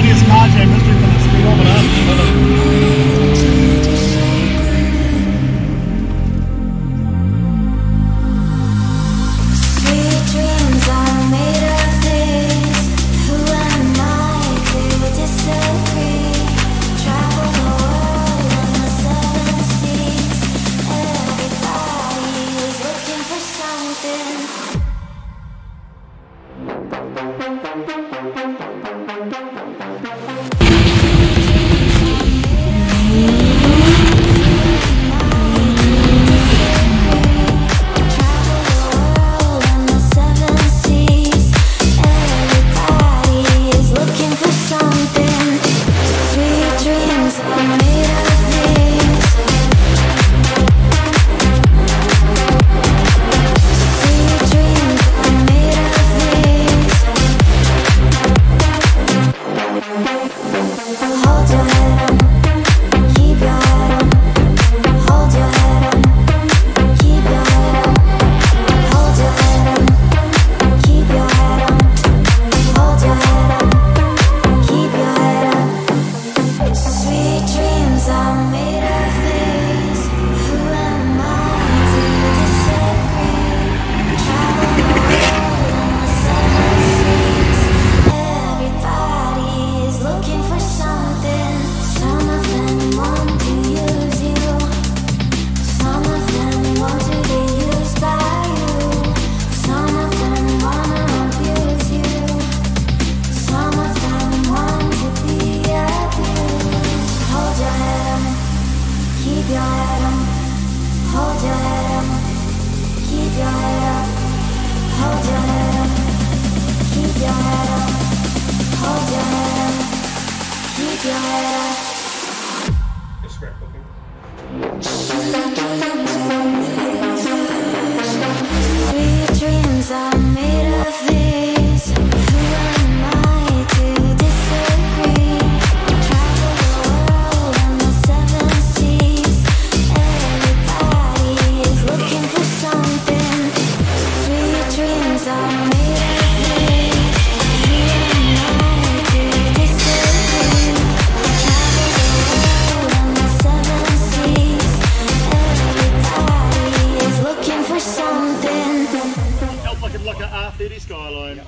bloodiest car jam Keep your head up. Hold your head up. Keep your head up. like an R30 Skyline. Yep.